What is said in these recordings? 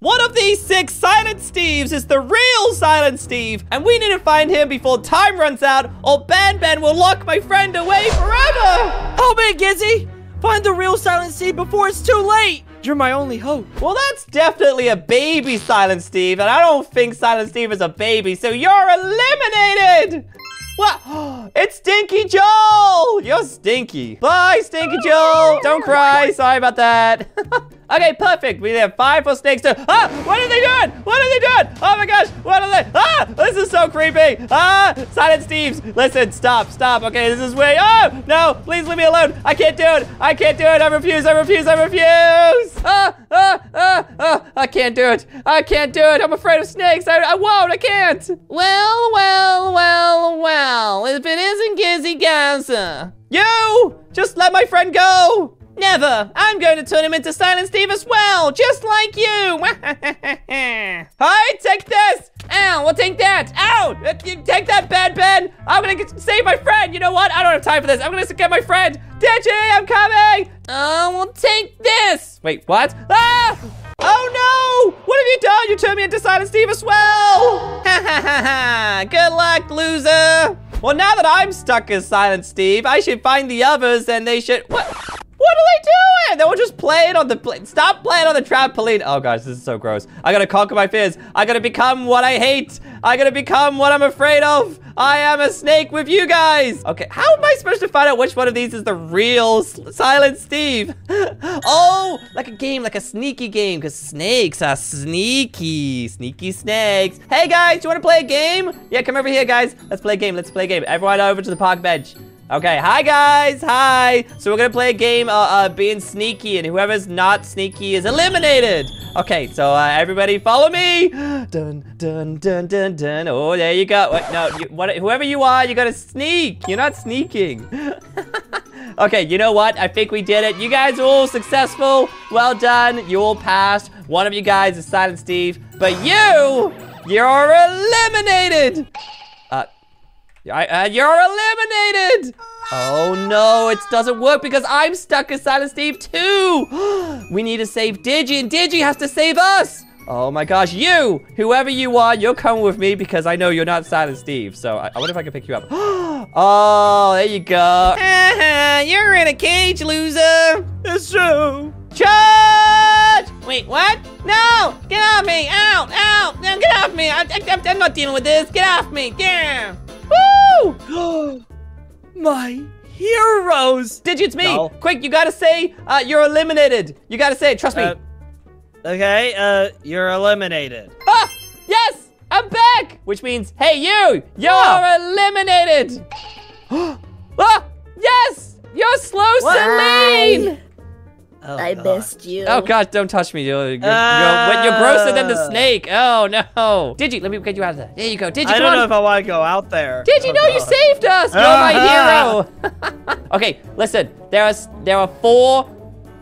One of these six Silent Steves is the real Silent Steve, and we need to find him before time runs out, or Banban will lock my friend away forever! Help me, Gizzy! Find the real Silent Steve before it's too late! You're my only hope. Well, that's definitely a baby Silent Steve, and I don't think Silent Steve is a baby, so you're eliminated! What? It's Stinky Joel! You're stinky. Bye, Stinky Joel! Don't cry, sorry about that. okay, perfect. We have five for snakes to- Ah! What are they doing? What are they doing? Oh my gosh, what are they- Ah! This is so creepy! Ah! Silent Steves! Listen, stop, stop. Okay, this is way- Oh! No! Please leave me alone! I can't do it! I can't do it! I refuse! I refuse! I refuse! Ah! Ah! Ah! Ah! I can't do it! I can't do it! I'm afraid of snakes! I, I won't! I can't! Well, well, well, well. If it isn't Gizzy Gazza. You! Just let my friend go! Never! I'm going to turn him into Silent Steve as well, just like you! Hi, take this! Ow, we'll take that! Ow! Uh, Take that, Banban! I'm gonna get, save my friend! You know what? I don't have time for this. I'm gonna get my friend! Digi, I'm coming! Oh, we'll take this! Wait, what? Ah! Oh no! What have you done? You turned me into Silent Steve as well! Ha ha ha ha! Good luck, loser! Well, now that I'm stuck as Silent Steve, I should find the others and they should. What? What are they doing? They were just playing on the. Pl Stop playing on the trampoline. Oh gosh, this is so gross. I gotta conquer my fears. I gotta become what I hate. I gotta become what I'm afraid of. I am a snake with you guys. Okay, how am I supposed to find out which one of these is the real Silent Steve? oh, like a game, like a sneaky game, because snakes are sneaky. Sneaky snakes. Hey guys, you want to play a game? Yeah, come over here, guys. Let's play a game. Let's play a game. Everyone over to the park bench. Okay, hi guys, hi. So we're gonna play a game, uh, uh, being sneaky, and whoever's not sneaky is eliminated. Okay, so uh, everybody follow me. Dun dun dun dun dun. Oh, there you go. Wait, no, you, what, whoever you are, you gotta sneak. You're not sneaking. okay, you know what? I think we did it. You guys are all successful. Well done. You all passed. One of you guys is Silent Steve, but you, you're eliminated. I, uh, you're eliminated! Oh no, it doesn't work because I'm stuck as Silent Steve too! we need to save Digi and Digi has to save us! Oh my gosh, you! Whoever you are, you're coming with me because I know you're not Silent Steve. So I, I wonder if I can pick you up. oh, there you go. you're in a cage, loser! It's true. Charge! Wait, what? No! Get off me! Ow! Ow! No, get off me! I, I, I'm not dealing with this! Get off me! Yeah! Woo! my heroes. Digi, it's me! No. Quick, you gotta say uh, you're eliminated! You gotta say it, trust me! Uh, okay, uh, you're eliminated. ah! Yes! I'm back! Which means, hey, you! You're Wow. eliminated! ah! Yes! You're slow, Seline! Oh, I God. missed you. Oh God, don't touch me. You're, you're, you're, Ah. you're grosser than the snake. Oh no. Digi, let me get you out of there. There you go. Digi, I don't on. know if I want to go out there. Did you Oh, know you saved us? You're Ah. my hero. okay, listen. There are there are four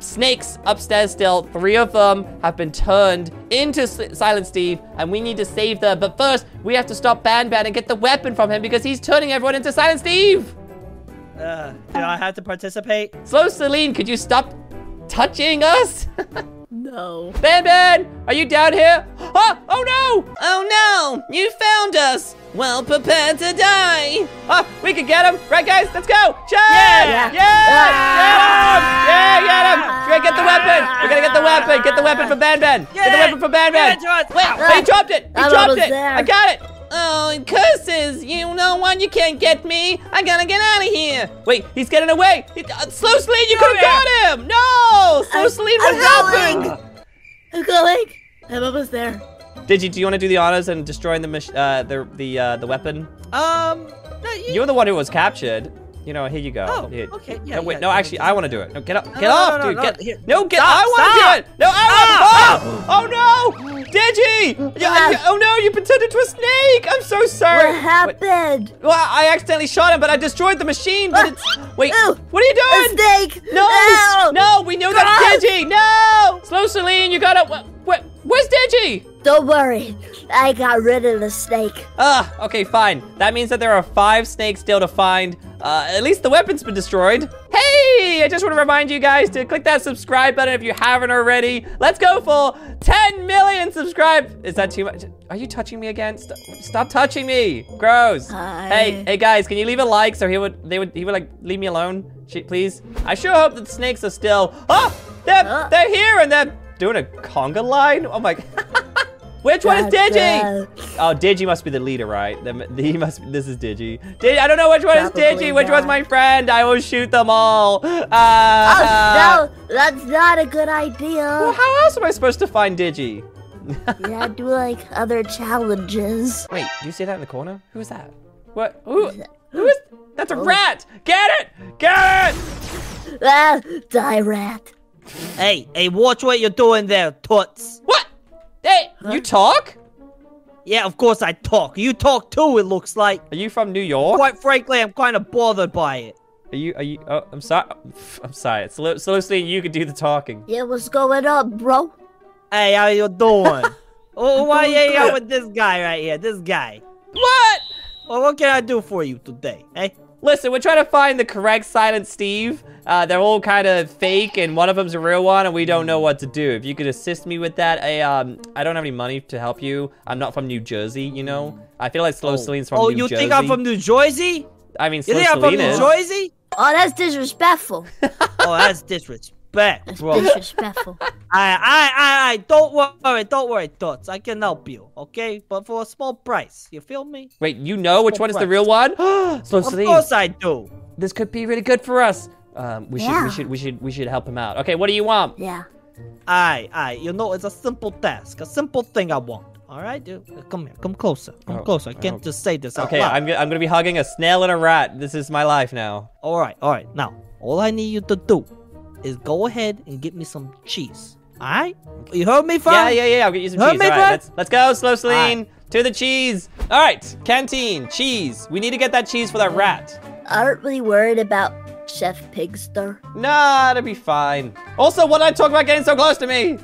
snakes upstairs still. Three of them have been turned into S- Silent Steve, and we need to save them. But first, we have to stop Banban and get the weapon from him because he's turning everyone into Silent Steve. Uh, do I have to participate? Slow Seline, could you stop touching us? No. Banban, are you down here? Ah, oh no! Oh no! You found us! Well prepared to die! Ah, we can get him! Right, guys? Let's go! Chad! Yeah! Yeah! Get him! Yeah, get him! Great, get the weapon! We're gonna get the weapon! Get the weapon from Banban! Get the Yeah! weapon from Banban! it to us! Wait, Ah. he dropped it! He I'm dropped it! there. I got it! Oh, curses! You know what? You can't get me! I gotta get out of here! Wait, he's getting away! He, uh, Slow Seline, you could have got him! No! Slow I'm- Seline, what I'm happened? going. I'm going. I'm almost there. Digi, do you want to do the honors and destroying the uh, the the uh, the weapon? Um, no, you, You're the one who was captured. You know, here you go. Oh, Here. okay, yeah, No, wait, yeah, no, yeah, actually, just- I want to do it. No, get up, get no, off, no, no, dude. no, get, here. no, get. Stop, I want to do it. No, I Stop, want. Oh, oh no, Digi! You- Ah. oh no, you pretended to a snake. I'm so sorry. What happened? Well, I accidentally shot him, but I destroyed the machine. But it's wait. Ew. What are you A doing? snake! No, Ow! no, we know that's God. Digi. No, slow, Seline. You gotta. Wh- wh- where's Digi? Don't worry. I got rid of the snake. Ah, okay, fine. That means that there are five snakes still to find. Uh, at least the weapon's been destroyed. Hey, I just want to remind you guys to click that subscribe button if you haven't already. Let's go for 10 million subscribe. Is that too much? Are you touching me again? Stop, stop touching me. Gross. Hi. Hey, hey guys, can you leave a like so he would, they would, he would like leave me alone, please? I sure hope that the snakes are still. Oh, they're, Uh. they're here and they're doing a conga line. I'm like, Which one is Digi? Oh, Digi must be the leader, right? The, he must. This is Digi. Digi. I don't know which one is Probably Digi. Which one's my friend? I will shoot them all. Uh, Oh, no, that's not a good idea. Well, how else am I supposed to find Digi? yeah, do like other challenges. Wait, do you see that in the corner? Who is that? What? Who? Who is? That's a Oh. rat. Get it! Get it! Ah, die rat. Hey, hey, watch what you're doing there, toots. What? Hey, you talk? Yeah, of course I talk. You talk too, it looks like. Are you from New York? Quite frankly, I'm kind of bothered by it. Are you? Are you? Oh, I'm sorry. I'm sorry. Slow, slow, Seline, you could do the talking. Yeah, what's going on, bro? Hey, how you doing? oh, why doing you out with this guy right here? This guy. What? Well, what can I do for you today? Hey? Listen, we're trying to find the correct Silent Steve. Uh, they're all kind of fake, and one of them's a real one, and we don't know what to do. If you could assist me with that, I um, I don't have any money to help you. I'm not from New Jersey, you know. I feel like Slow oh, Seline's from oh, New Jersey. Oh, you think I'm from New Jersey? I mean, Slow You Slow think I'm from Seline New is. Jersey? Oh, that's disrespectful. oh, that's disrespect, That's bro. disrespectful. I, I, I, I, don't worry, don't worry, Toots. I can help you, okay? But for a small price, you feel me? Wait, you know which one is the real one? Slow Of Seline, course I do. this could be really good for us. Um, we should, we should, we should, we should help him out. Okay, what do you want? Yeah. I, I, you know, it's a simple task, a simple thing I want. All right, dude, come here, come closer, come Oh, closer. I can't oh. just say this out Okay, loud. I'm, go- I'm gonna be hugging a snail and a rat. This is my life now. All right, all right. Now, all I need you to do is go ahead and get me some cheese. All right? You heard me, fam? Yeah, yeah, yeah. I'll get you some Heard cheese. me, All right, let's let's go, slow Seline. To the cheese. All right, canteen, cheese. We need to get that cheese for that rat. Aren't we worried about Chef Pigster? Nah, it'll be fine. Also, what did I talk about getting so close to me?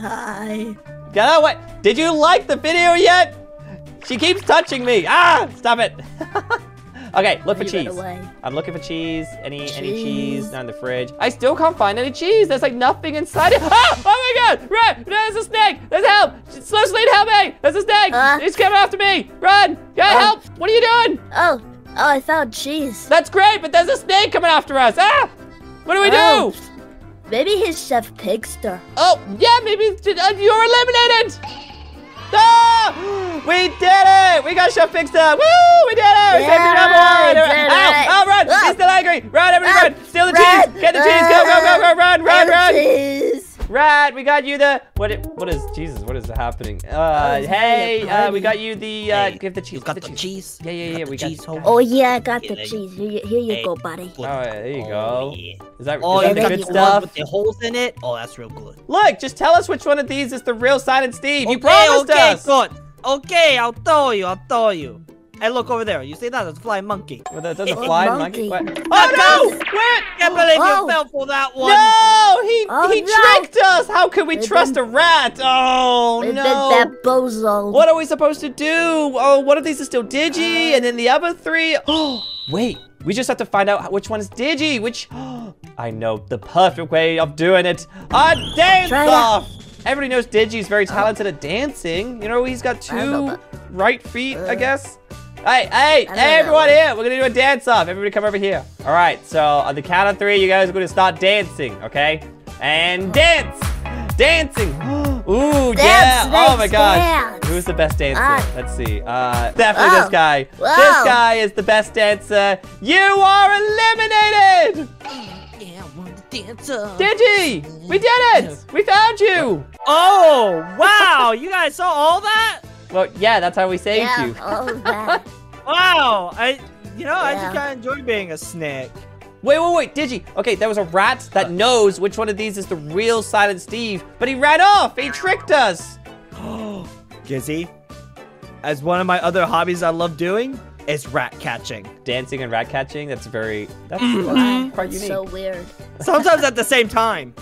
Hi. Get out! What? Did you like the video yet? She keeps touching me. Ah! Stop it. okay, look for cheese. I'm looking for cheese. Any any cheese? Cheese. Not in the fridge. I still can't find any cheese. There's like nothing inside it. Ah! Oh my god! Run! There's a snake! There's help! Slow Seline, help me! There's a snake! Uh. He's coming after me! Run! Get Uh. help! What are you doing? Oh, oh, I found cheese. That's great, but there's a snake coming after us! Ah! What do we Oh. do? Maybe he's Chef Pigster. Oh, yeah, maybe uh, you're eliminated! Ah! We did it! We got Chef Pigster! Woo! We did it! We saved the number one! did Ow! it. Ow, run! Ah. He's still angry! Run, everybody Ah, run! Steal the run. cheese! Get the cheese! Go, go, go, go! Run, run, run! Cheese. Rat, we got you the... What it, What is... Jesus, what is happening? Uh, Oh, hey, hey, uh, we got you the... Uh, Hey, give the cheese. You got the the cheese? Yeah, yeah, You yeah, got we the got- cheese. Oh yeah, I got the Yeah, cheese. Here you, here you Hey. go, buddy. All right, there you Oh, go. yeah. Is that, Oh, is you that got the the good one stuff? with the holes in it? Oh, that's real good. Look, just tell us which one of these is the real Silent Steve. You okay, promised okay, us. good. Okay, I'll tell you, I'll tell you. Hey, look over there. You see that? It's a flying monkey. Well, that doesn't Oh, fly, monkey. monkey. What? Oh no! Wait! Can't believe Oh. you fell for that one. No! He Oh, he no. tricked us. How could we We've trust been- a rat? Oh We've no! been bamboozled. What are we supposed to do? Oh, one of these is still Digi, and then the other three. Oh, wait. We just have to find out which one is Digi. Which I know the perfect way of doing it. A dance off. Everybody knows Digi's very talented at dancing. You know, he's got I don't know two right feet, I Uh, guess. Hey, hey, don't hey, know. everyone here. We're gonna do a dance off. Everybody come over here. All right, so on the count of three, you guys are gonna start dancing, okay? And dance, dancing. Ooh, yeah. Dance, Oh my gosh. dance. Who's the best dancer? Ah. Let's see. Uh, definitely this Oh. guy. This guy is the best dancer. You are eliminated. Yeah, I want to dance up. Digi, we did it. We found you. Oh, wow. you guys saw all that? Well, yeah, that's how we saved yeah, you. all that. Wow. I, you know, I just kind of enjoy being a snake. Wait, wait, wait, Digi. Okay, there was a rat that knows which one of these is the real Silent Steve, but he ran off. He tricked us. Oh, Gizzy, as one of my other hobbies I love doing is rat catching. Dancing and rat catching. That's very. That's, Mm-hmm. that's quite That's unique. so weird. Sometimes at the same time.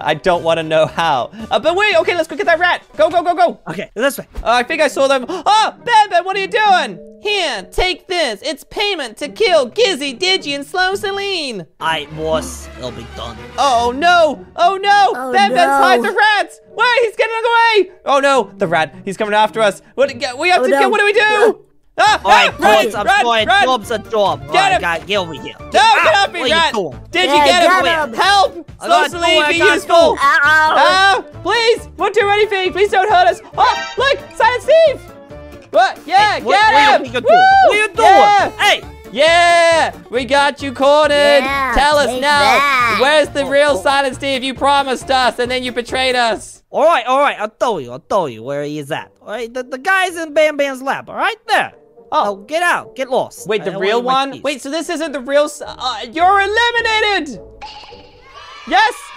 I don't want to know how. Uh, but wait, okay, let's go get that rat. Go, go, go, go. Okay, this way. Uh, I think I saw them. Oh, Ben, Ben, what are you doing? Here, take this. It's payment to kill Gizzy, Digi, and Slow Seline. I was. It'll be done. Oh no! Oh no! Oh, Banban's no. hide the rats! Wait, he's getting away! Oh no, the rat, he's coming after us. What? We have Oh, to no. get. What do we do? Ah, Alright, ah, run, boss, I'm run, sorry. run. Job's a job. Get Alright, him. guy, get over here. No, get off me, what rat! You? Did Yeah, you get him? get him. Help! I Slow got two, Seline, I be got useful! Ow! Ah, please, won't do anything. Please don't hurt us. Oh, look, Silent Steve! What? Yeah, Hey, what, get what him! Are you, doing? Woo! What are you doing? Yeah. Hey! Yeah, we got you cornered. Yeah, Tell us now, that. where's the Oh, real oh. Silent Steve? You promised us, and then you betrayed us. Alright, alright, I'll tell you, I'll tell you where he is at. Alright, the, the guy's in Banban's lab, alright? There. Oh. Oh, get out, get lost. Wait, the real one? Wait, so this isn't the real. Uh, you're eliminated. Yes,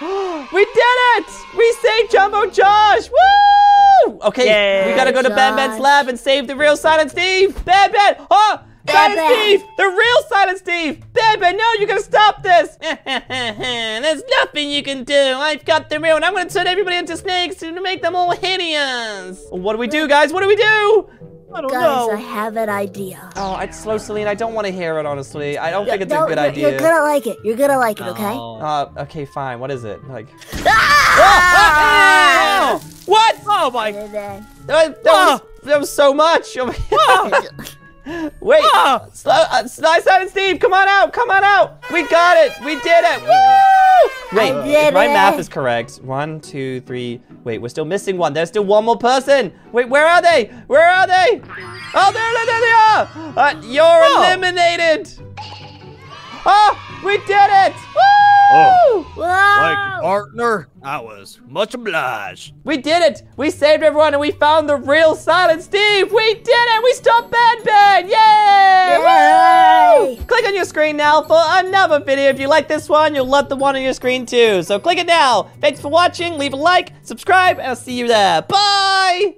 we did it. We saved Jumbo Josh. Woo! Okay, Yay, we gotta go to Banban's lab and save the real Silent Steve. Banban, oh. Silent Ben. Steve! The real Silent Steve! Banban, no, you gotta stop this! There's nothing you can do! I've got the real and I'm gonna turn everybody into snakes to make them all hideous! What do we do, guys? What do we do? I don't Guys, know. I have an idea. Oh, I'd slow Seline. I don't want to hear it, honestly. I don't think it's a Don't- good you're- idea. You're gonna like it. You're gonna like it, okay? Oh. Uh, okay, fine. What is it? Like, Ah! oh, what? Oh my And That, that was, that was so much. Wait, Ah! slow, uh, Steve, come on out, come on out. We got it. We did it. Woo! Wait, did if my it. math is correct. One, two, three. Wait, we're still missing one. There's still one more person. Wait, where are they? Where are they? Oh, there, there, there they are. Uh, you're Oh. eliminated. Oh, we did it. Woo! Oh. Whoa! partner. I was much obliged. We did it! We saved everyone and we found the real Silent Steve! We did it! We stopped Banban! Yay! Yay! Woo! Click on your screen now for another video. If you like this one, you'll love the one on your screen too. So click it now. Thanks for watching. Leave a like, subscribe, and I'll see you there. Bye!